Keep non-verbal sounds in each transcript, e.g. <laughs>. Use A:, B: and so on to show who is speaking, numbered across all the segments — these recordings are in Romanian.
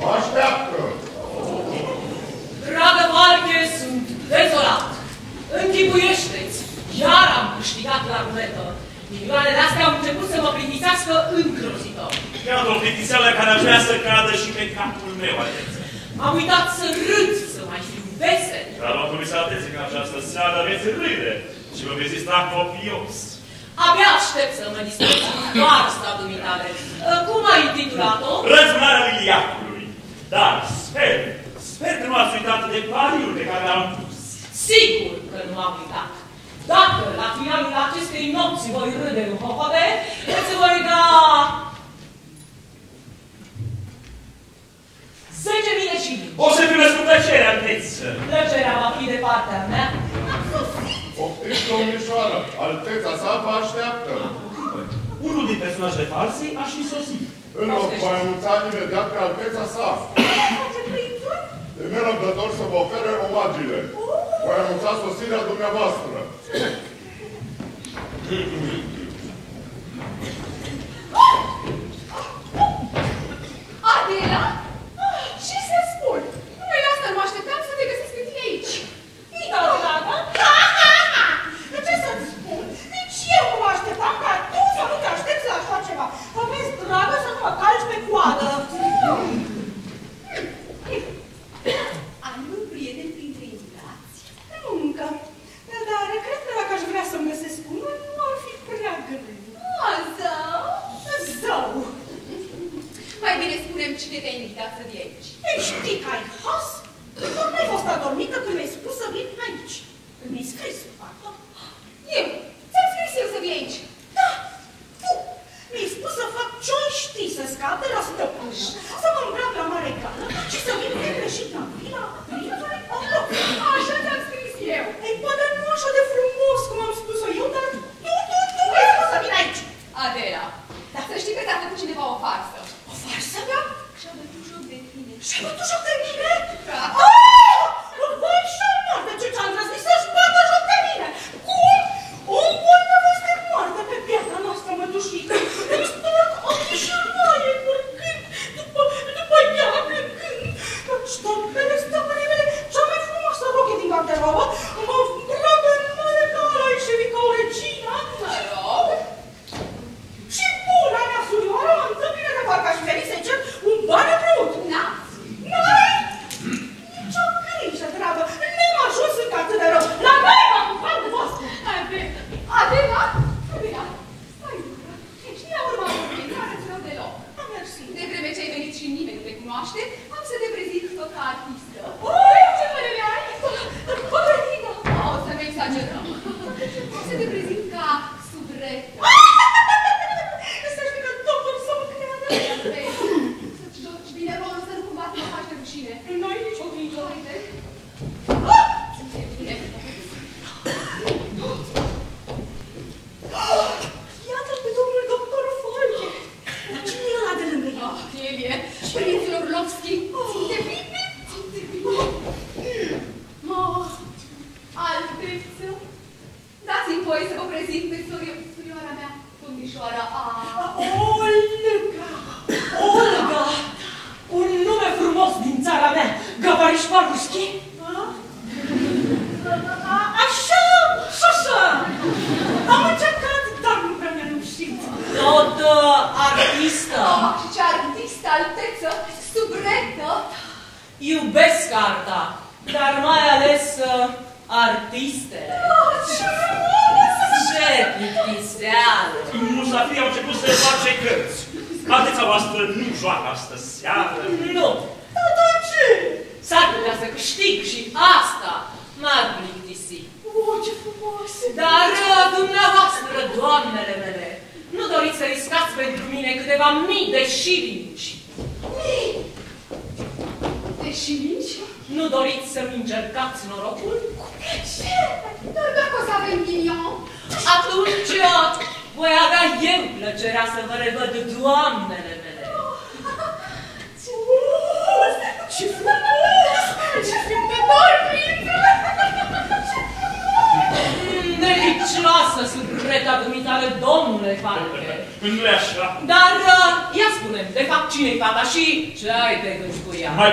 A: mă așteaptă.
B: Dragă Marche, sunt dezolat. Închipuiește-ți, iar am câștigat la ruletă. Milioanele astea au început să mă plictisească îngrozitor.
C: Iată o plictiseală care aș vrea să cadă și pe capul meu, atenție.
B: Am uitat să râd, să mai fiu vesel.
C: Dar am promis atenție că această seară veți râde și vă veți distra copios.
B: Abia aștept să mă distrez cu asta dumitale. Cum ai intitulat-o?
C: Răzbunarea lui dar sper, sper că nu ați uitat de pariul pe care l-am pus.
B: Sigur că nu am uitat. Dacă la finalul acestei nopți voi râde în hohobe, îți voi da 10 mile și mici.
C: O să primesc cu plăcere, Alteță.
B: Plăcerea va fi de partea mea.
A: Poftiți, domnișoară, Alteța sa vă așteaptă.
C: Unul din personajele false aș fi sosit.
A: În va anunța imediat pe alteța sa. E nerăbdător să vă ofere omagile. Voi anunța sosirea dumneavoastră.
D: Adela?
E: coadă.
D: Am un prieten printre invitați,
E: nu încă, dar cred că dacă aș vrea să-mi găsesc unul, nu ar fi prea greu.
D: O, zău?
E: Zău!
D: Mai bine spunem cine te-a invitat să vii aici.
E: Ei, știi că ai has? Nu ai fost adormită când mi-ai spus să vin aici.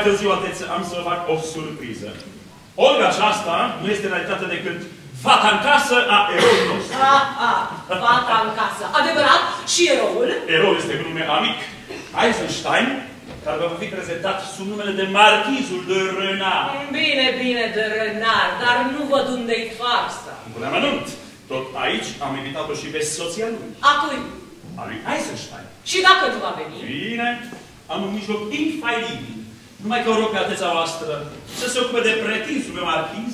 C: Târziu, atenție, am să vă fac o surpriză. Olga aceasta nu este în realitate decât fata în casă a eroului nostru.
B: A, a, fata în casă. Adevărat? Și eroul?
C: Eroul este cu nume amic Eisenstein, care va fi prezentat sub numele de Marchizul de Renard.
B: Bine, bine, de renar, dar nu văd unde-i farsa.
C: Un amănunt. Tot aici am invitat-o și pe soția lui,
B: A cui?
C: a lui Eisenstein.
B: Și dacă nu va veni?
C: Bine, am un mijloc infailibil. Numai că o rog pe ateța voastră să se ocupe de pretinsul meu marchiz,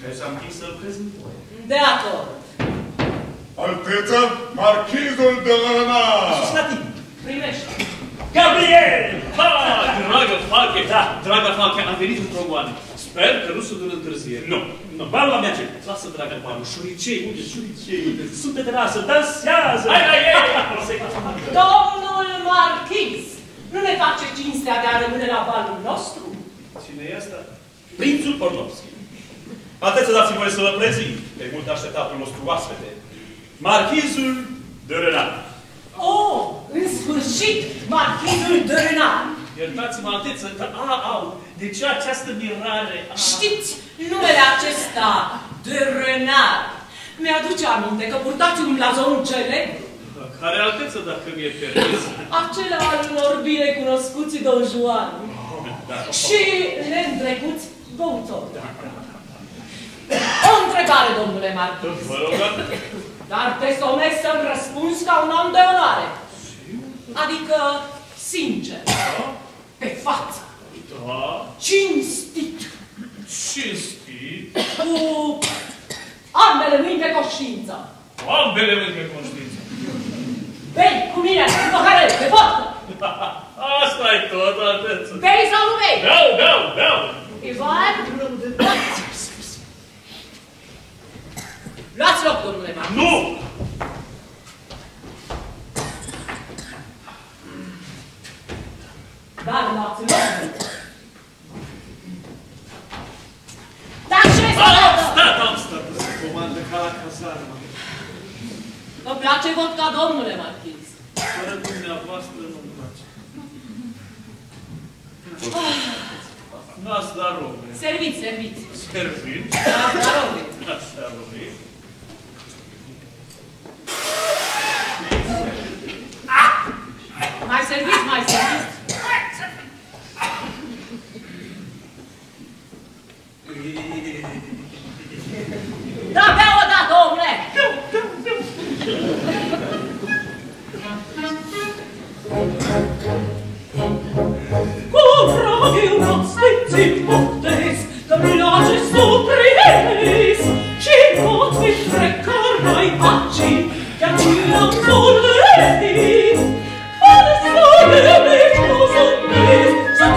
C: care s-a închis să lucrez în voie.
B: De acord.
A: Alteță, marchizul de Renard!
C: Și la tine.
B: Primește.
F: Gabriel! Ha! Dragă Falche, da, dragă Falche, am venit într-o goană. Sper că nu sunt în întârziere.
C: Nu, nu, balul la mea ce?
F: Lasă, dragă Paru, șuricei, unde șuricei?
C: Unde sunt pe terasă, dansează!
F: Hai la ei!
B: Domnul marchiz, nu ne face cinstea de a rămâne la balul nostru?
F: Cine e asta?
C: Prințul Orlovski. Ateță, dați-mi voie să vă prezint pe mult așteptatul nostru oaspete. Marchizul de Renard.
B: Oh, în sfârșit, marchizul de renar.
F: Iertați-mă, ateță, că a, au, de ce această mirare? A,
B: Știți, numele acesta, de renar, mi-aduce aminte că purtați un blazon celebru.
F: Care alteță, dacă mi-e permis?
B: Acela al unor binecunoscuți Don Juan și neîndrecuți băutori. O întrebare, domnule marchiz.
F: Vă rog,
B: Dar te somesc să-mi răspunzi ca un om de onoare. Adică, sincer, pe față,
F: da,
B: cinstit,
F: cinstit,
B: cu ambele mâini pe conștiință.
F: ambele mâini pe conștiință.
B: Bei cu mine, în păhărel, pe vodcă. <laughs>
F: asta e tot, alteță.
B: Bei sau nu bei?
F: Beau, beau, beau.
B: Ivan, luați loc, domnule marchiz.
F: Nu!
B: Dar luați loc. Dar ce să
F: Am
B: facă?
F: stat, am stat, să comandă ca la cazarmă.
B: Vă place vodka, domnule marchiz?
F: Fără dumneavoastră nu-mi place. N-ați dat robe.
B: Serviți, serviți.
F: Servit.
B: N-ați dat robe.
F: N-ați dat robe.
B: Mai serviți, mai serviți. si potes, da minage ci potvi precarrai
G: paci, che a cina volresti.
F: Ad sole me cosa me, sa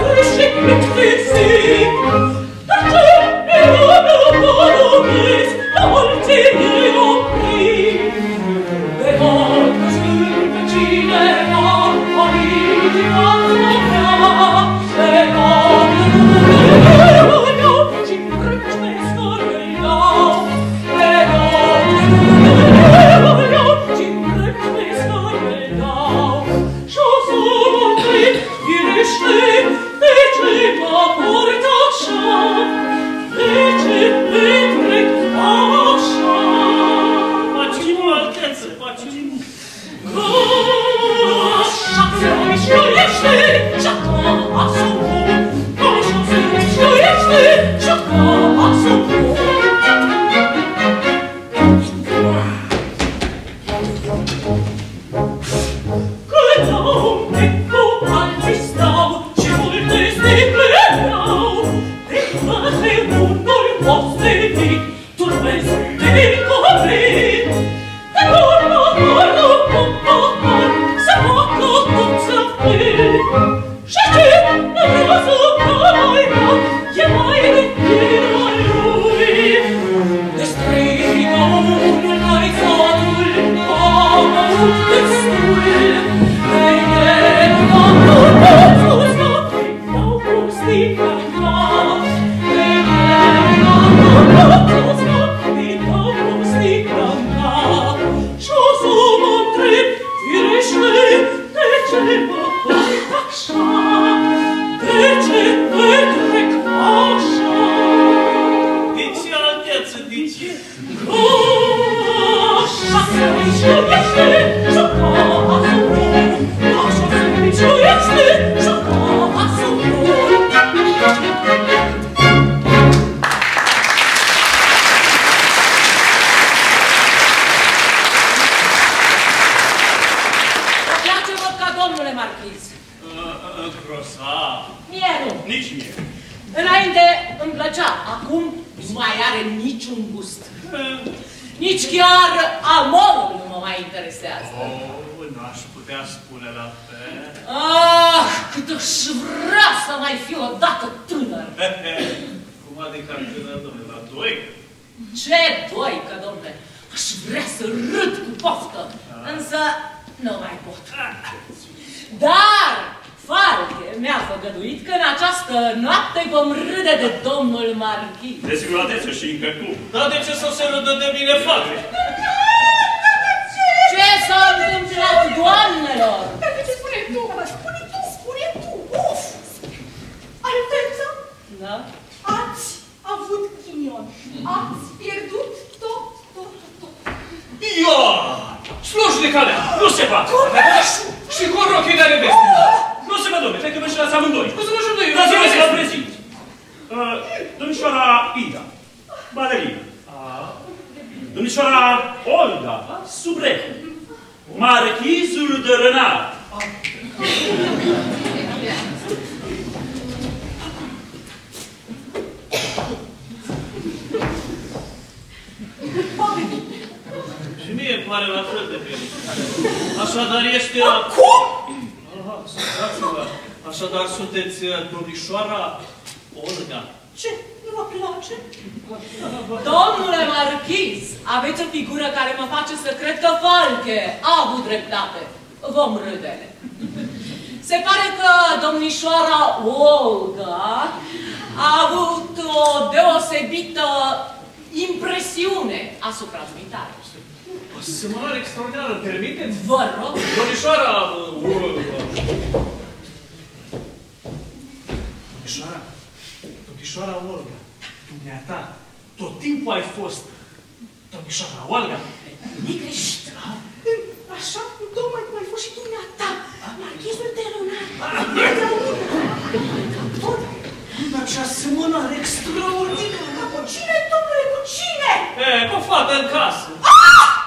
B: domnul Marghi.
C: Desigur, și încă cum.
F: Dar de ce să se râdă de mine, frate?
B: Ce s-a întâmplat, doamnelor? Dar
D: de ce spune tu? Spune tu, spune tu, uf! Alfență?
G: Da? Ați avut ghinion. Ați pierdut tot, tot, tot. Ia! Slujni calea! Nu se poate! Copiașul!
F: Și cu rochii de
B: arevesti! Oh! Nu se mă, domne, cred că mă și las amândoi! Cum să mă judei? Dați-mă să vă prezint! Uh, domnișoara Ida, balerina. Domnișoara Olga, subrecu. Marchizul de
F: Renat. Și mie îmi pare la fel de bine. Așadar este...
H: Cum?
F: Așadar sunteți uh, domnișoara Olga.
H: Ce? Nu
F: vă place? Domnule marchiz, aveți o figură care mă face să cred că Falche a avut dreptate. Vom râde. Se pare că domnișoara Olga a avut o deosebită
H: impresiune asupra
F: dumitare. O semănare extraordinară, permiteți?
B: Vă rog.
F: Domnișoara... Domnișoara domnișoara Olga, dumneata, tot timpul ai fost domnișoara Olga.
H: Negreșit. Așa, tocmai cum ai fost și dumneata, marchizul de lunar.
F: Dar ce asemănare extraordinară!
H: Cu cine, domnule, cu cine?
F: E, cu fata
H: în casă. Ah!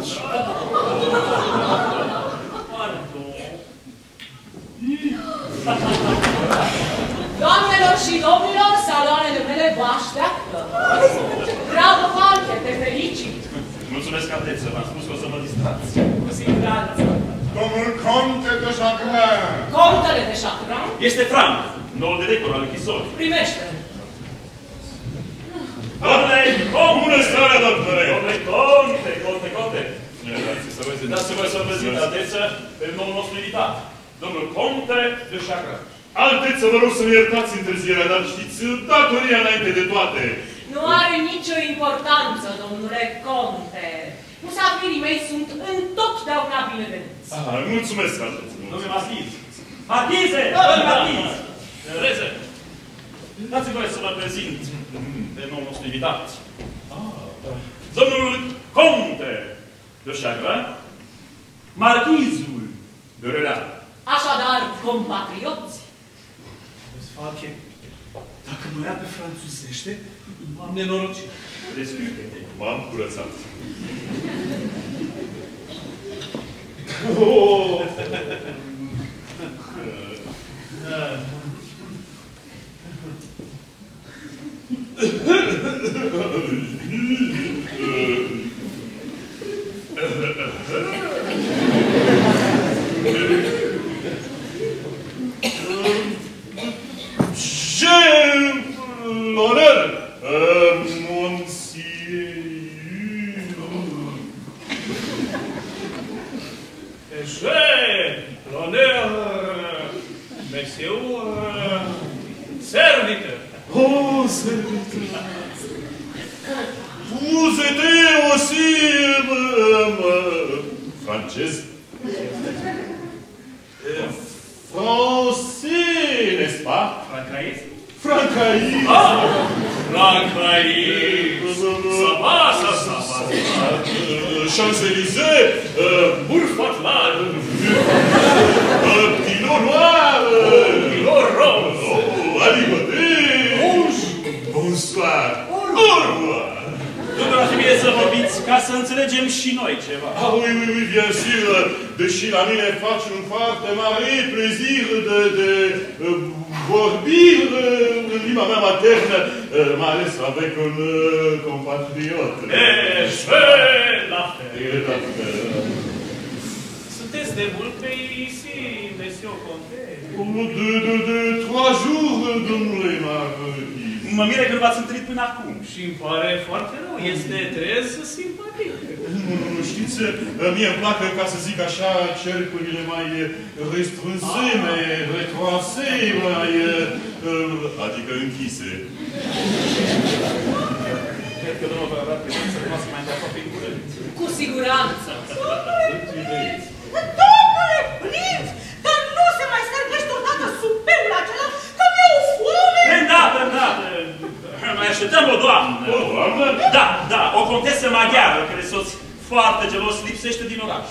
H: Genunchi.
F: Pardon.
B: Doamnelor și domnilor, saloanele mele vă așteaptă. Bravo, Falche, te felicit.
C: Mulțumesc, Ateță, v-am spus că o să mă distrați.
B: Cu siguranță.
I: Domnul Conte de Jacquemin.
B: Contele de Chagrin
C: Este Frank, noul director al închisorii.
B: primește.
C: Domnule, bună seara, domnule! Domnule Conte, Conte, Conte! Dați-să vă dați să vă prezint, Alteță, pe noul nostru invitat, domnul Conte de Chagrin.
I: Alteță, vă rog să-mi iertați întârzierea, dar știți, datoria înainte de toate.
B: Nu are nicio importanță, domnule Conte. Musafirii mei sunt întotdeauna bineveniți.
I: Ah, mulțumesc, Alteță.
C: Domnule Marchiz! Marchize! Domnule Marchiz! Reze! Dați-mi voie să vă prezint pe noul nostru invitat. Domnul Conte de Chagrin, Marchizul de Relat.
B: Așadar, compatrioți,
F: Face. Dacă mă ia pe franțuzește, m-am nenorocit.
C: Desculpe-te.
I: M-am curățat.
F: Oh! <laughs> <laughs> <laughs>
I: J'ai l'honneur,
F: messieurs,
I: serviteur. Oh, serviteur. just Deși la mine face un foarte mare plezir de, de uh, vorbi uh, în limba mea maternă, uh, mai ales avec un uh, compatriot.
F: Et je la fais.
I: Et la fel.
F: Sunteți de mult pe ici, monsieur Conte?
I: Au bout de, de, de trois jours, domnule Marquis.
C: Mă mire că nu v-ați întâlnit până acum.
F: Și îmi pare foarte rău, este trez simpatic.
I: Nu, nu, nu, știți, mie îmi plac, ca să zic așa, cercurile mai restrânzime, retroase, mai, adică închise.
C: Cred că domnul va avea prezență rămasă mai îndeaproape în curând.
J: Cu siguranță.
H: Domnule prinț, dar nu se mai stârnește odată sub pelul acela, că mi-au foame!
C: Îndată, îndată! Mai așteptăm o doamnă.
I: O doamnă?
C: Da, da, o contesă maghiară, care soț foarte gelos lipsește din oraș.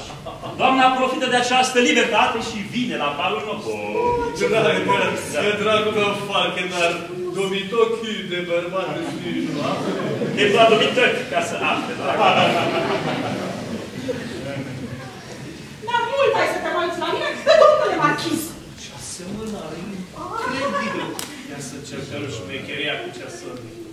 C: Doamna profită de această libertate și vine la balul nostru.
F: Dragă, dragul meu falchenar, domitochii de bărbat de spiritul
C: E doar domităchi ca să afle, dragă.
H: Dar mult ai să te mai uiți la mine, domnule marchis!
F: Ce asemănare incredibil! Ia să cercăm șmecheria cu ceasului.
H: Vai, ce ceas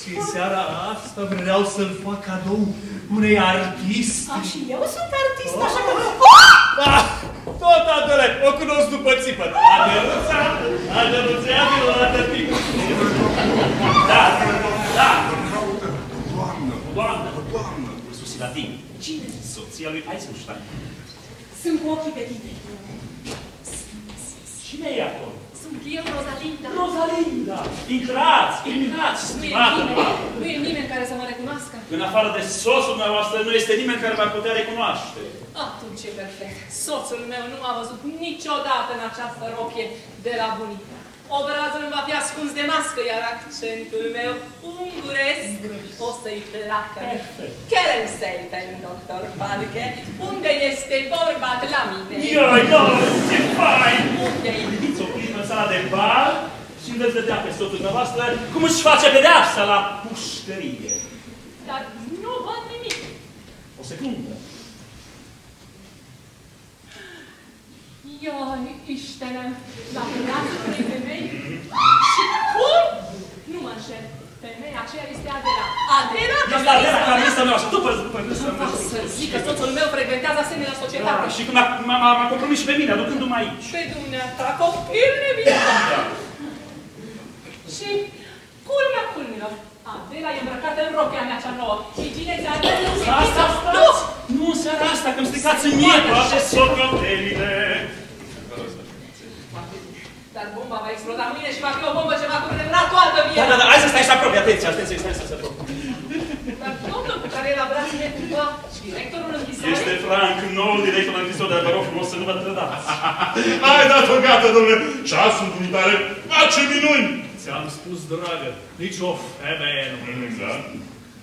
F: Și în seara asta vreau să-l fac cadou unei artiste.
H: Ah, și eu sunt artist, așa că...
F: Ah, tot adole, o cunosc după țipăt. Adeluța, adeluța, adeluța,
C: Da, da,
A: Doamnă,
C: doamnă,
A: doamnă,
C: susi la tine.
J: Cine?
C: Soția lui Eisenstein.
J: Sunt cu ochii pe tine.
C: Cine e acolo?
J: Sunt eu, Rosalinda.
C: Rosalinda! Intrați, intrați,
J: Nu e
C: stimată
J: nimeni,
C: doamnă.
J: nu e nimeni care să mă recunoască.
C: În afară de soțul dumneavoastră, nu este nimeni care va putea recunoaște.
J: Atunci e perfect. Soțul meu nu m-a văzut niciodată în această rochie de la bunică. Obrazul îmi va fi ascuns de mască, iar accentul meu unguresc o să-i placă. Kerenseifen, doctor Falke, unde este vorba de la mine?
C: Ioi, ioi, ce fain!
J: Unde-i?
C: Vedeți o primă sala de bal și îl veți vedea pe soțul dumneavoastră cum își face pedeapsa la pușcărie.
J: Dar nu văd nimic.
C: O secundă.
J: Ioi, Iștenem, la brațul unei femei? Și cum? Nu mă înșel. Femeia aceea este Adela. Adela?
C: Este Adela care este noastră, după, după, după,
J: Nu pot să zic că soțul meu frecventează asemenea societate.
C: Da, și cum m-a- m-a m-a- m-a compromis și pe mine, aducându-mă aici.
J: Pe dumneata, copil nevinovat. Și culmea culmilor. Adela e îmbrăcată în rochia mea cea nouă. Și cine ți-a adus?
C: Asta,
J: Nu!
C: stați! Nu în seara asta, că îmi stricați în mie toate socotelile.
J: Dar bomba va exploda mâine și va fi o bombă ce va curge în toată
C: Da,
J: viața.
C: da, da, hai să stai să apropii, atenție, atenție, stai să se apropie.
J: Dar domnul pe care e la braț e cumva directorul închisorii?
C: Este Frank, noul director al închisorii, dar vă rog frumos să nu vă trădați. <laughs>
I: Ai dat-o gata, domnule, ceasul dumitare face minuni.
F: Ți-am spus, dragă, nici o femeie nu.
I: Da?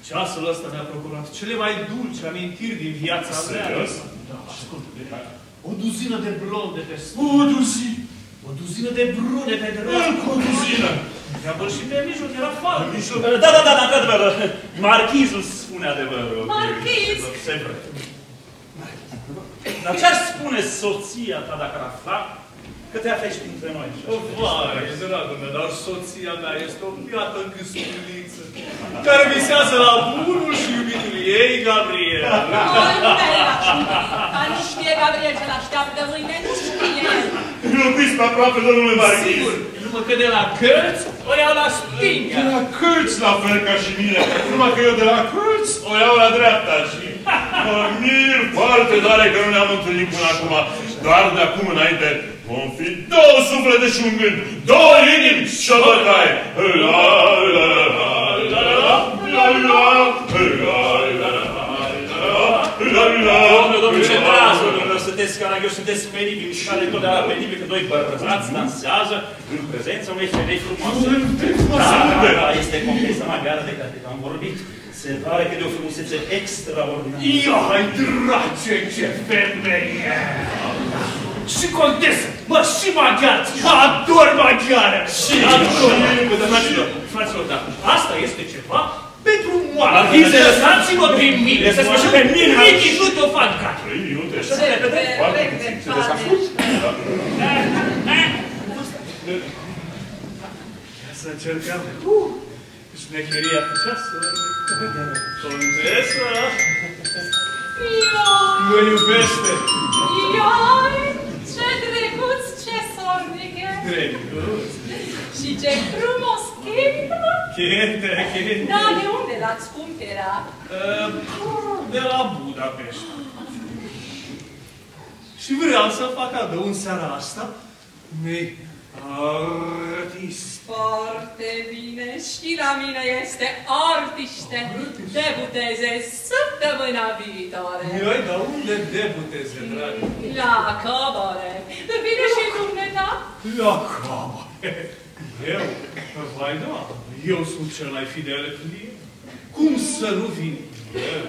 F: Ceasul ăsta mi-a procurat cele mai dulci amintiri din viața mea.
I: Serios?
F: Da, ascultă, o duzină de blonde pe spate,
I: O duzi,
F: o duzină de brune pe dreapta.
I: încă o duzină.
F: Mi-a și pe mijloc, era fală.
C: Da, da, da, da, într-adevăr, marchizul spune adevărul.
J: Marchiz!
C: Se vre. Dar ce-ar spune soția ta dacă ar afla că te afli aici printre noi?
F: O, vai, dragul meu, dar soția mea este o piată încâstuliță, care visează la bunul și iubitul ei, Gabriel.
J: Oi, Bella! Dar nu știe Gabriel ce l-așteaptă mâine, nu știe.
I: Iubiți pe aproape, domnule Marchis.
F: Sigur, numai că de la cărți o iau la stânga.
I: De la cârți la fel ca și mine. Numai că eu de la cârți o iau la dreapta și mă mir foarte tare că nu ne-am întâlnit până acum. Doar de acum înainte vom fi două suflete și un gând, două inimi și o bătaie. La, la, la, la, la, la, la, la, la, la, la, la,
C: Domnule, domnule, ce
I: la,
C: trează,
I: la.
C: domnule, sunteți caragioși, sunteți penibili, mi se pare totdeauna penibil că doi bărbați dansează în prezența unei femei frumoase. Da, da, da, este comtesa maghiară de care am vorbit. Se pare că de o frumusețe extraordinară.
F: Ioi, drace, ce femeie! Și contesă, mă, și maghiar, ador maghiară! Și ador! Fraților, fraților, da, asta este ceva pentru moară.
C: Marchize,
F: Lăsați-mă pe mine!
C: Lăsați-mă și pe mine!
F: Nici nu te-o fac să
I: se repede?
J: Foarte puțin. Sunteți asculți?
F: Să încercăm. Șmecheria cu ceasul. Contesa!
J: Ioi!
F: Mă iubește!
J: Ioi! Ce drăguț, ce sornică!
F: Drăguț!
J: Și ce frumos chintă!
F: Chintă, chintă!
J: Da, de unde l-ați cumpărat?
F: De la Budapest. Și vreau să fac cadou în seara asta unei artist.
J: Foarte bine, și la mine este artiște. Debuteze săptămâna viitoare.
F: Ioi, dar unde debuteze, dragă?
J: La cabare. Vine și dumneata?
F: La cabare. Eu? Vai da, eu sunt cel mai fidel client. Cum să nu vin eu?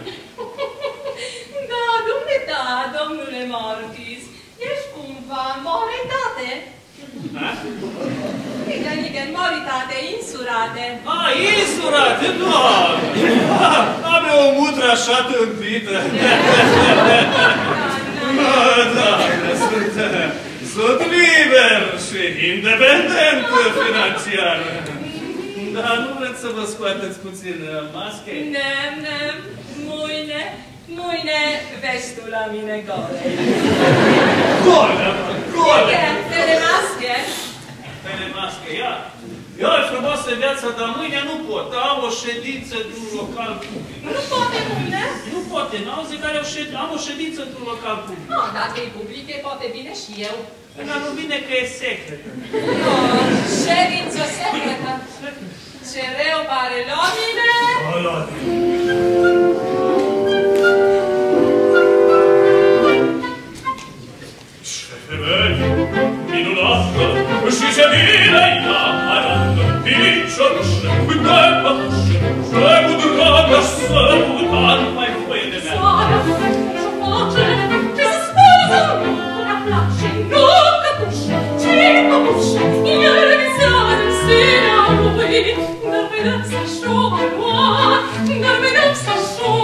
J: Da, dumneata, domnule Martis, ești cumva în moritate. Igen, igen, moritate, insurate.
F: A, insurate, doamne! Am eu o mutră așa tâmpită. Da, da, sunt, sunt liber și independent financiar. Dar nu vreți să vă scoateți puțin uh, masche?
J: Nem, nem, mâine, mâine vezi tu la mine gole.
F: Gole, gole!
J: Igen, te masche?
F: Pene masche, ia! Ia, e frumoasă viața, dar mâine nu pot. Am o ședință într-un local public.
J: Nu poate mâine?
F: Nu poate, n-auzi care o șed... am o ședință într-un local public.
J: No, dacă e public, e poate bine și eu.
F: Dar nu vine că e secret.
J: No, ședință secretă. Ce rău pare la mine. Nervenam sa šuma, nervenam sa šuma.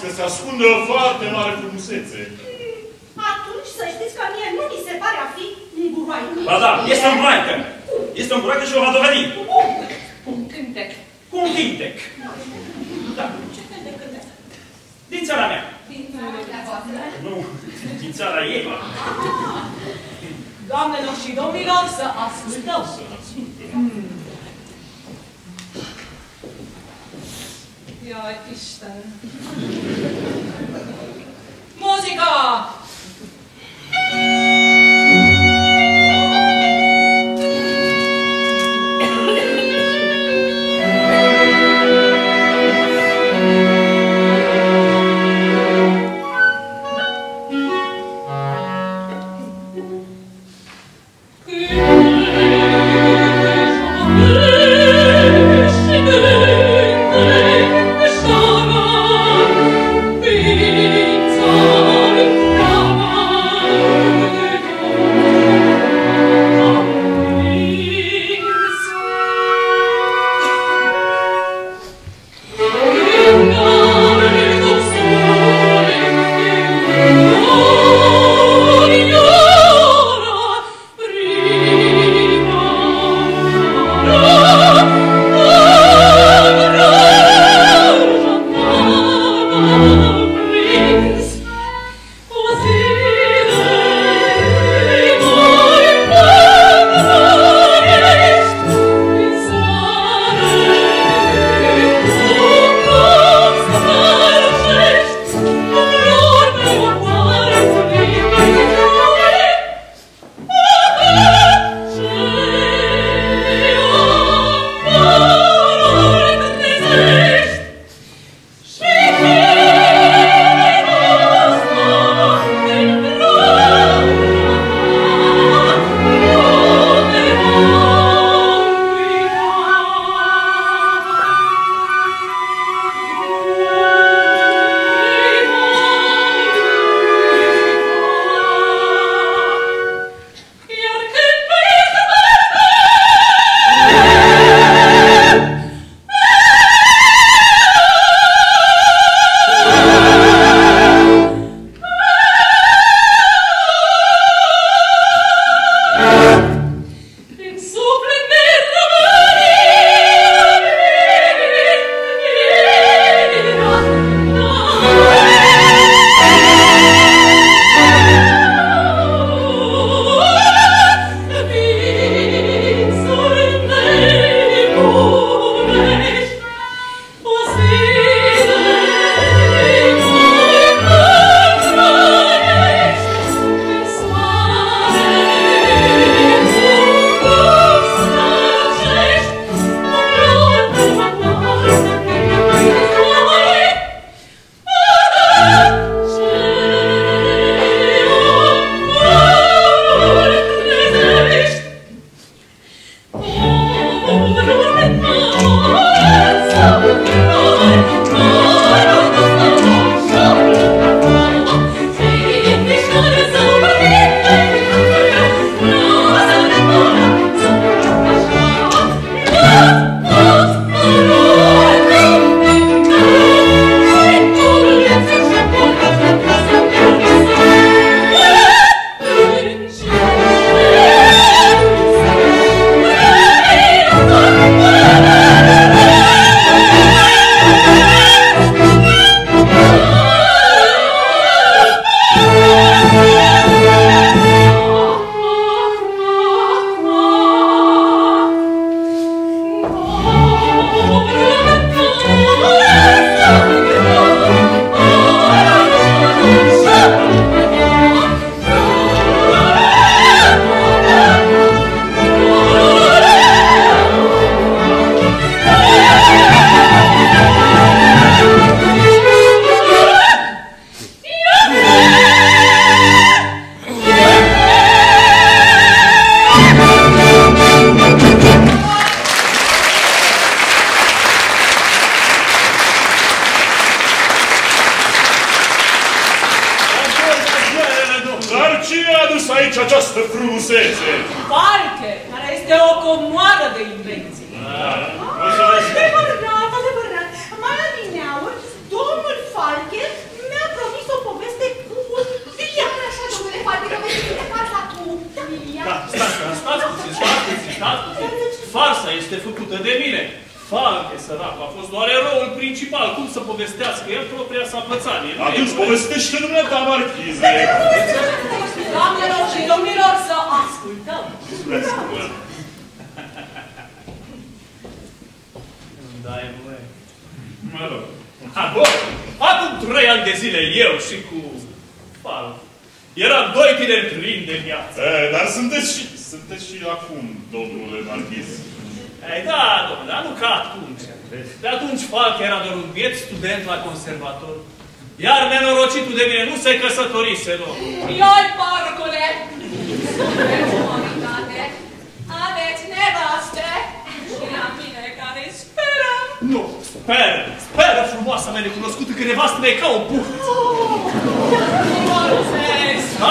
J: mască
E: se ascunde
I: o foarte mare frumusețe.
D: Atunci să știți că mie nu mi se pare a fi un guroaică.
J: Ba da, este un guroaică. Este un guroaică și o va dovedi.
C: Cu un cântec.
J: Un cântec. Da.
D: Ce fel de cântec?
J: Din țara mea.
E: Din țara mea.
J: Nu, din țara
I: Eva. Ah.
J: Doamnelor și domnilor, să ascultăm!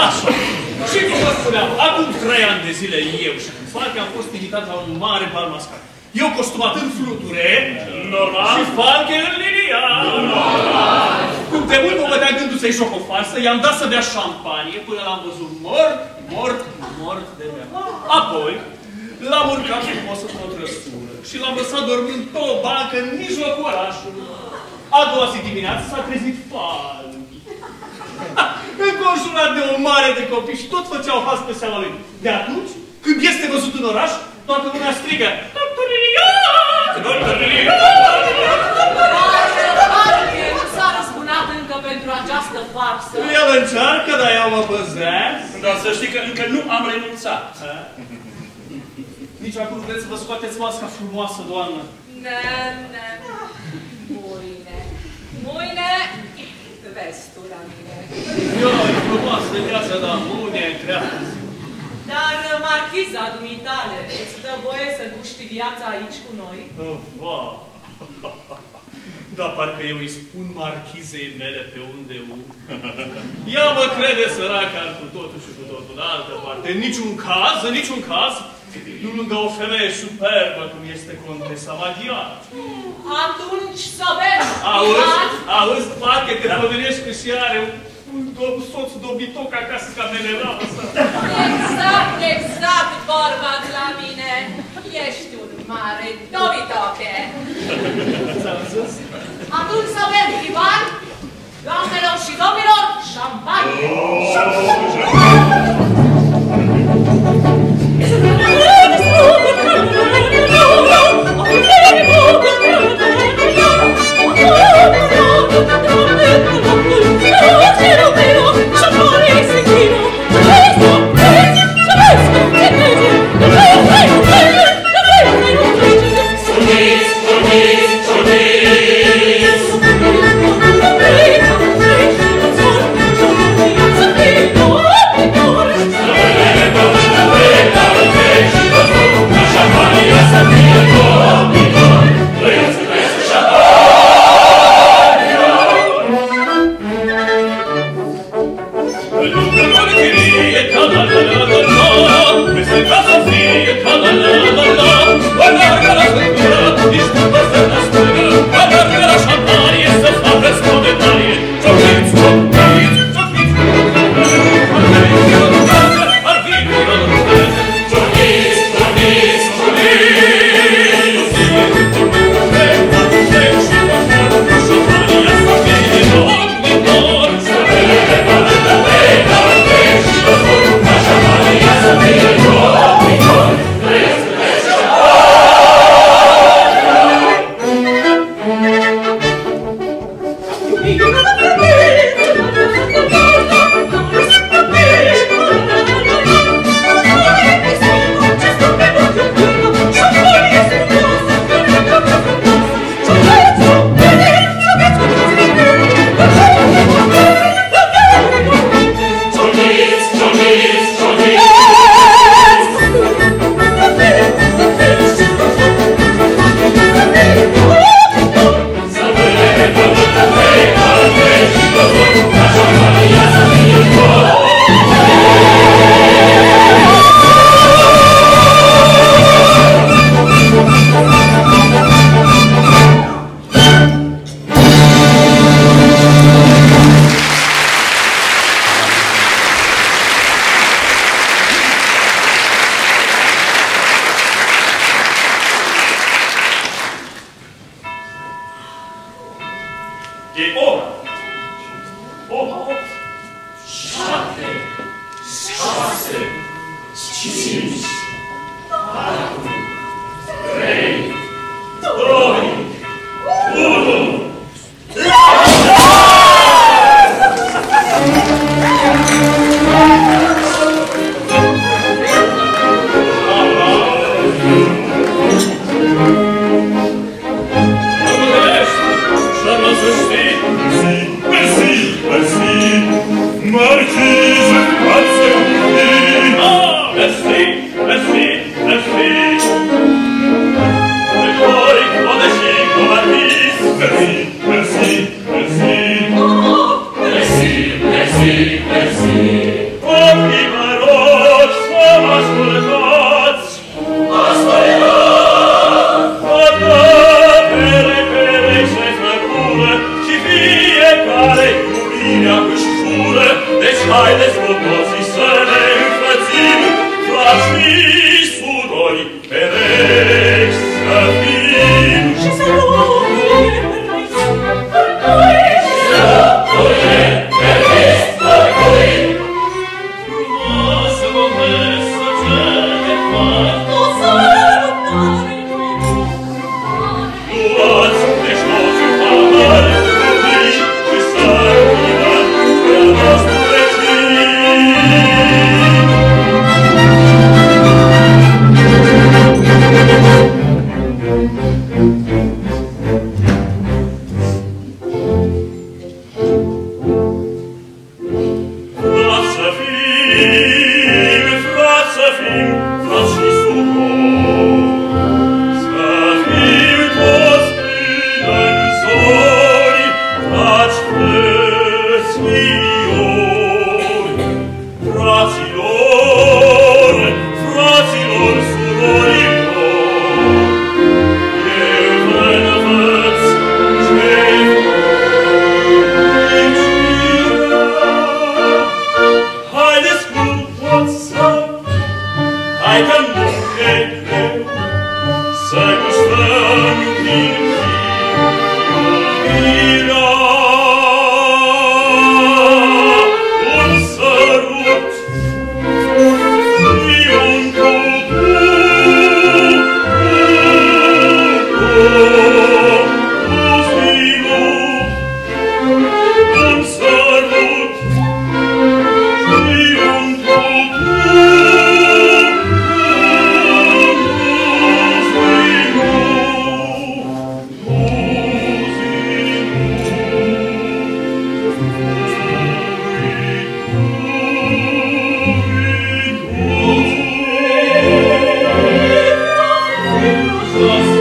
F: Așa. Și cum vă spuneam, acum trei ani de zile eu și cu Falk am fost invitat la un mare bal mascat. Eu costumat în fluture, normal, și Falk în linia. Normal. Cum de mult mă bădea gândul să-i joc o farsă, i-am dat să bea șampanie până l-am văzut mort, mort, mort de bea. Apoi, l-am urcat frumos într-o trăsură și l-am lăsat dormind pe o bancă în mijlocul orașului. A doua zi dimineață s-a trezit Falk. Înconjurat de o mare de copii și tot făceau has pe seama lui. De atunci, când este văzut în oraș, toată lumea strigă Doctor Lilian! Doctor Lilian!
J: Falche nu s-a răzbunat încă pentru această farsă.
F: El încearcă, dar eu mă păzesc.
C: Dar să știi că încă nu am renunțat.
F: Nici acum vreți să vă scoateți masca frumoasă, doamnă.
J: Ne, ne. Mâine. Mâine vezi tu la mine.
F: Eu, e frumoasă de viață, dar mâine e grea.
J: Dar marchiza dumitale îți dă voie să duci viața aici cu noi?
F: Oh, wow. Da, parcă eu îi spun marchizei mele pe unde u. <laughs> Ea mă crede săracă cu totul și cu totul. De altă parte, în niciun caz, în niciun caz, nu lângă o femeie superbă cum este contesa maghiară.
J: Atunci să bem!
F: Auzi,
J: Ivan!
F: auzi, parcă te pomenești că și are un, un do- soț dobitoc acasă ca menelavă să...
J: Exact, exact, vorba de la mine. Ești un mare dobitoche.
F: Ți-am zis?
J: Atunci să bem, Ivan! Doamnelor și domnilor, șampanie!
H: Thank
C: 和。